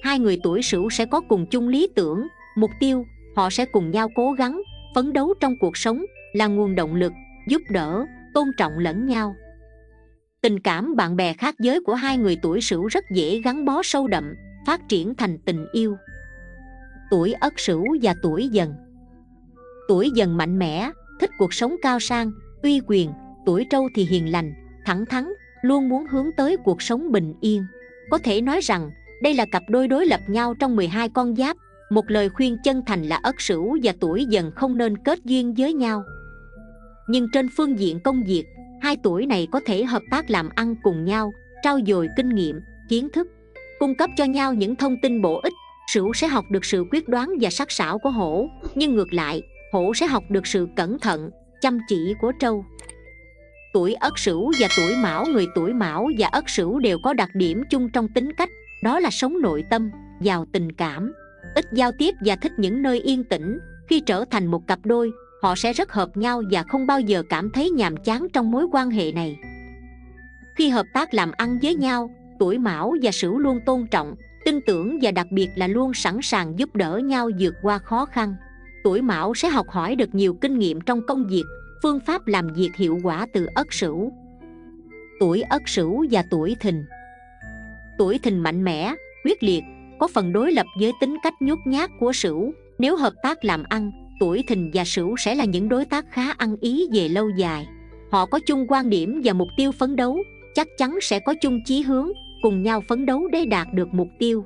Speaker 1: Hai người tuổi sửu sẽ có cùng chung lý tưởng, mục tiêu, họ sẽ cùng nhau cố gắng, phấn đấu trong cuộc sống, là nguồn động lực giúp đỡ, tôn trọng lẫn nhau. Tình cảm bạn bè khác giới của hai người tuổi sửu rất dễ gắn bó sâu đậm, phát triển thành tình yêu. Tuổi ất sửu và tuổi dần. Tuổi dần mạnh mẽ, thích cuộc sống cao sang, uy quyền, tuổi trâu thì hiền lành, thẳng thắn, luôn muốn hướng tới cuộc sống bình yên. Có thể nói rằng, đây là cặp đôi đối lập nhau trong 12 con giáp, một lời khuyên chân thành là ất sửu và tuổi dần không nên kết duyên với nhau nhưng trên phương diện công việc, hai tuổi này có thể hợp tác làm ăn cùng nhau trao dồi kinh nghiệm, kiến thức, cung cấp cho nhau những thông tin bổ ích. Sửu sẽ học được sự quyết đoán và sắc sảo của hổ, nhưng ngược lại, hổ sẽ học được sự cẩn thận, chăm chỉ của trâu. Tuổi ất sửu và tuổi mão, người tuổi mão và ất sửu đều có đặc điểm chung trong tính cách, đó là sống nội tâm, giàu tình cảm, ít giao tiếp và thích những nơi yên tĩnh. Khi trở thành một cặp đôi họ sẽ rất hợp nhau và không bao giờ cảm thấy nhàm chán trong mối quan hệ này. Khi hợp tác làm ăn với nhau, tuổi mão và sửu luôn tôn trọng, tin tưởng và đặc biệt là luôn sẵn sàng giúp đỡ nhau vượt qua khó khăn. Tuổi mão sẽ học hỏi được nhiều kinh nghiệm trong công việc, phương pháp làm việc hiệu quả từ ất sửu. Tuổi ất sửu và tuổi thìn. Tuổi thìn mạnh mẽ, quyết liệt, có phần đối lập với tính cách nhút nhát của sửu. Nếu hợp tác làm ăn tuổi thìn và sửu sẽ là những đối tác khá ăn ý về lâu dài. Họ có chung quan điểm và mục tiêu phấn đấu, chắc chắn sẽ có chung chí hướng, cùng nhau phấn đấu để đạt được mục tiêu.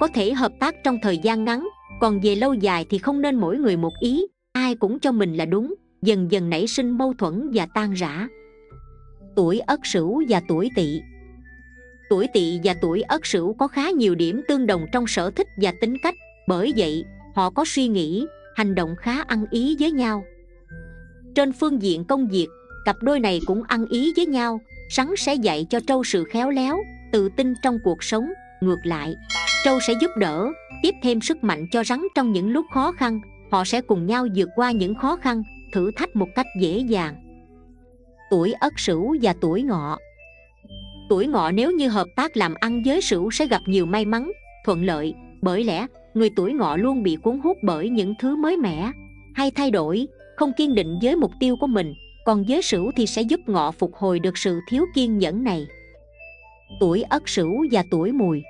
Speaker 1: Có thể hợp tác trong thời gian ngắn, còn về lâu dài thì không nên mỗi người một ý, ai cũng cho mình là đúng, dần dần nảy sinh mâu thuẫn và tan rã. Tuổi ất sửu và tuổi tỵ. Tuổi tỵ và tuổi ất sửu có khá nhiều điểm tương đồng trong sở thích và tính cách, bởi vậy, họ có suy nghĩ hành động khá ăn ý với nhau. Trên phương diện công việc, cặp đôi này cũng ăn ý với nhau sắn sẽ dạy cho trâu sự khéo léo, tự tin trong cuộc sống. Ngược lại, trâu sẽ giúp đỡ, tiếp thêm sức mạnh cho rắn trong những lúc khó khăn. Họ sẽ cùng nhau vượt qua những khó khăn, thử thách một cách dễ dàng. Tuổi ất sửu và tuổi ngọ. Tuổi ngọ nếu như hợp tác làm ăn với sửu sẽ gặp nhiều may mắn, thuận lợi, bởi lẽ người tuổi ngọ luôn bị cuốn hút bởi những thứ mới mẻ. Hay thay đổi, không kiên định với mục tiêu của mình, còn với sửu thì sẽ giúp ngọ phục hồi được sự thiếu kiên nhẫn này. Tuổi ất sửu và tuổi mùi.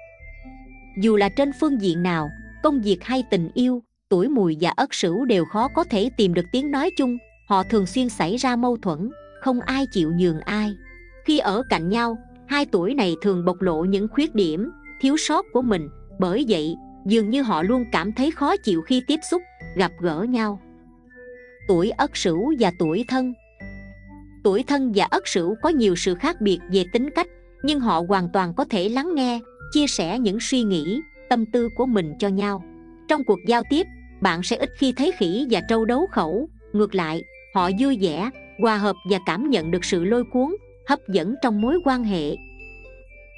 Speaker 1: Dù là trên phương diện nào, công việc hay tình yêu, tuổi mùi và ất sửu đều khó có thể tìm được tiếng nói chung, họ thường xuyên xảy ra mâu thuẫn, không ai chịu nhường ai. Khi ở cạnh nhau, hai tuổi này thường bộc lộ những khuyết điểm, thiếu sót của mình, bởi vậy dường như họ luôn cảm thấy khó chịu khi tiếp xúc, gặp gỡ nhau. Tuổi ất sửu và tuổi thân. Tuổi thân và ất sửu có nhiều sự khác biệt về tính cách, nhưng họ hoàn toàn có thể lắng nghe, chia sẻ những suy nghĩ, tâm tư của mình cho nhau. Trong cuộc giao tiếp, bạn sẽ ít khi thấy khỉ và trâu đấu khẩu. Ngược lại, họ vui vẻ, hòa hợp và cảm nhận được sự lôi cuốn, hấp dẫn trong mối quan hệ.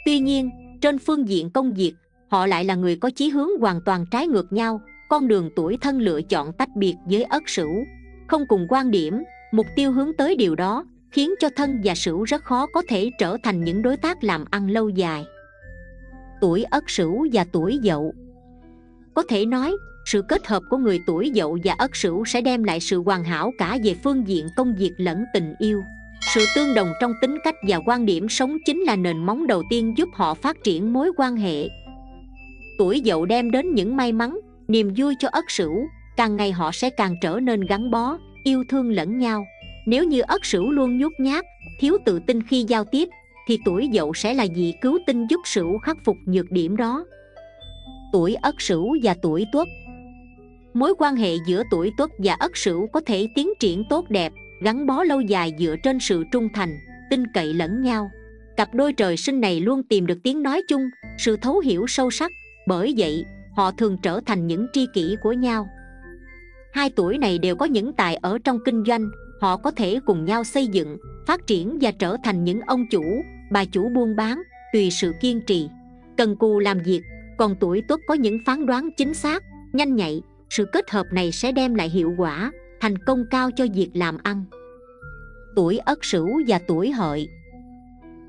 Speaker 1: Tuy nhiên, trên phương diện công việc họ lại là người có chí hướng hoàn toàn trái ngược nhau, con đường tuổi thân lựa chọn tách biệt với ất sửu. Không cùng quan điểm, mục tiêu hướng tới điều đó khiến cho thân và sửu rất khó có thể trở thành những đối tác làm ăn lâu dài. Tuổi ất sửu và tuổi dậu. Có thể nói, sự kết hợp của người tuổi dậu và ất sửu sẽ đem lại sự hoàn hảo cả về phương diện công việc lẫn tình yêu. Sự tương đồng trong tính cách và quan điểm sống chính là nền móng đầu tiên giúp họ phát triển mối quan hệ tuổi dậu đem đến những may mắn, niềm vui cho ất sửu, càng ngày họ sẽ càng trở nên gắn bó, yêu thương lẫn nhau. Nếu như ất sửu luôn nhút nhát, thiếu tự tin khi giao tiếp, thì tuổi dậu sẽ là vị cứu tinh giúp sửu khắc phục nhược điểm đó. Tuổi ất sửu và tuổi tuất. Mối quan hệ giữa tuổi tuất và ất sửu có thể tiến triển tốt đẹp, gắn bó lâu dài dựa trên sự trung thành, tin cậy lẫn nhau. Cặp đôi trời sinh này luôn tìm được tiếng nói chung, sự thấu hiểu sâu sắc bởi vậy, họ thường trở thành những tri kỷ của nhau. Hai tuổi này đều có những tài ở trong kinh doanh, họ có thể cùng nhau xây dựng, phát triển và trở thành những ông chủ, bà chủ buôn bán, tùy sự kiên trì, cần cù làm việc. Còn tuổi tuất có những phán đoán chính xác, nhanh nhạy, sự kết hợp này sẽ đem lại hiệu quả, thành công cao cho việc làm ăn. Tuổi ất sửu và tuổi hợi.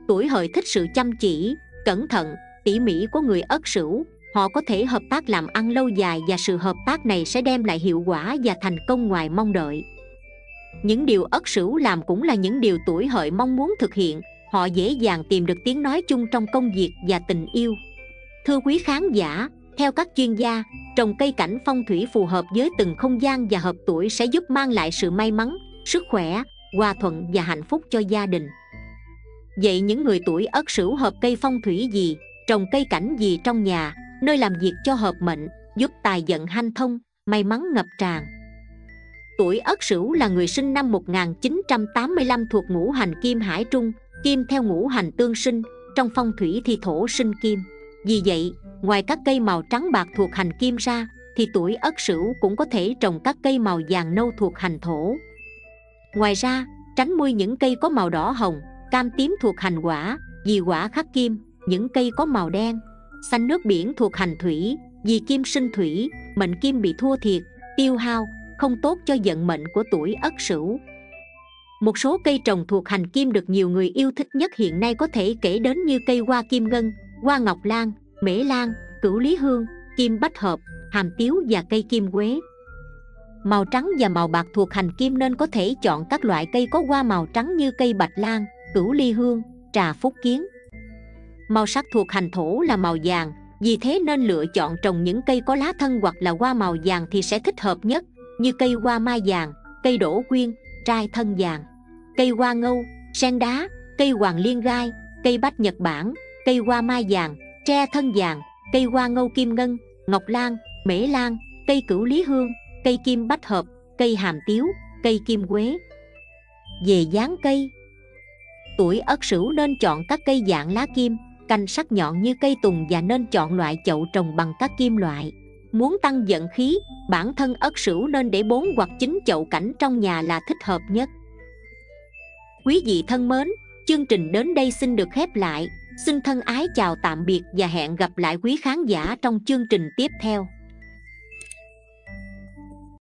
Speaker 1: Tuổi hợi thích sự chăm chỉ, cẩn thận, tỉ mỉ của người ất sửu họ có thể hợp tác làm ăn lâu dài và sự hợp tác này sẽ đem lại hiệu quả và thành công ngoài mong đợi. Những điều ất sửu làm cũng là những điều tuổi hợi mong muốn thực hiện, họ dễ dàng tìm được tiếng nói chung trong công việc và tình yêu. Thưa quý khán giả, theo các chuyên gia, trồng cây cảnh phong thủy phù hợp với từng không gian và hợp tuổi sẽ giúp mang lại sự may mắn, sức khỏe, hòa thuận và hạnh phúc cho gia đình. Vậy những người tuổi ất sửu hợp cây phong thủy gì, trồng cây cảnh gì trong nhà? Nơi làm việc cho hợp mệnh, giúp tài vận hanh thông, may mắn ngập tràn. Tuổi ất sửu là người sinh năm 1985 thuộc ngũ hành kim hải trung, kim theo ngũ hành tương sinh, trong phong thủy thì thổ sinh kim. Vì vậy, ngoài các cây màu trắng bạc thuộc hành kim ra, thì tuổi ất sửu cũng có thể trồng các cây màu vàng nâu thuộc hành thổ. Ngoài ra, tránh nuôi những cây có màu đỏ hồng, cam tím thuộc hành quả, vì quả khắc kim, những cây có màu đen xanh nước biển thuộc hành thủy, vì kim sinh thủy, mệnh kim bị thua thiệt, tiêu hao, không tốt cho vận mệnh của tuổi ất sửu. Một số cây trồng thuộc hành kim được nhiều người yêu thích nhất hiện nay có thể kể đến như cây hoa kim ngân, hoa ngọc lan, mễ lan, cửu lý hương, kim bách hợp, hàm tiếu và cây kim quế. Màu trắng và màu bạc thuộc hành kim nên có thể chọn các loại cây có hoa màu trắng như cây bạch lan, cửu ly hương, trà phúc kiến màu sắc thuộc hành thổ là màu vàng, vì thế nên lựa chọn trồng những cây có lá thân hoặc là hoa màu vàng thì sẽ thích hợp nhất, như cây hoa mai vàng, cây đổ quyên, trai thân vàng. Cây hoa ngâu, sen đá, cây hoàng liên gai, cây bách nhật bản, cây hoa mai vàng, tre thân vàng, cây hoa ngâu kim ngân, ngọc lan, mễ lan, cây cửu lý hương, cây kim bách hợp, cây hàm tiếu, cây kim quế. Về dáng cây, tuổi ất sửu nên chọn các cây dạng lá kim cành sắc nhọn như cây tùng và nên chọn loại chậu trồng bằng các kim loại. Muốn tăng vận khí, bản thân ất sửu nên để bốn hoặc chín chậu cảnh trong nhà là thích hợp nhất. Quý vị thân mến, chương trình đến đây xin được khép lại. Xin thân ái chào tạm biệt và hẹn gặp lại quý khán giả trong chương trình tiếp theo.